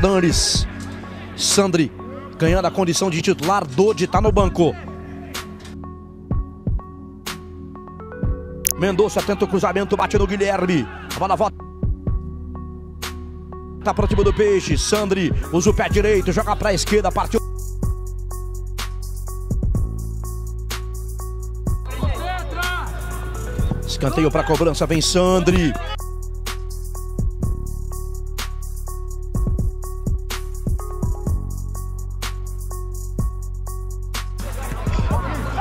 Hernanes. Sandri ganhando a condição de titular. Dodi tá no banco. Mendonça tenta o cruzamento, bate no Guilherme. A bola volta. Tá pro time do Peixe. Sandri usa o pé direito, joga pra esquerda, partiu. Escanteio para cobrança, vem Sandri.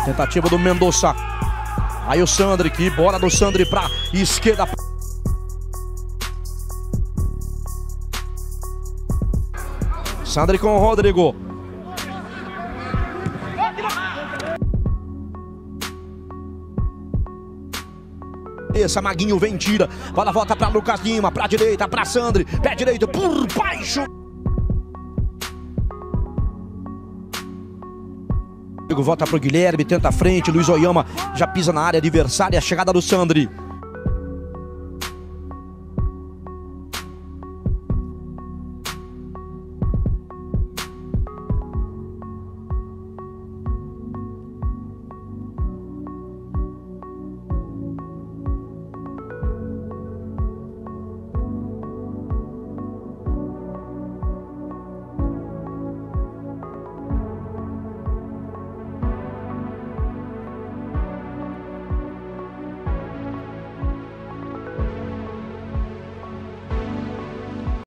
Tentativa do Mendonça. Aí o Sandri, que bola do Sandri para esquerda. Sandri com o Rodrigo. Essa Maguinho vem, tira. Bola volta para Lucas Lima, para direita, para Sandri. Pé direito por baixo. Volta pro Guilherme, tenta a frente. Luiz Oyama já pisa na área adversária. A chegada do Sandri.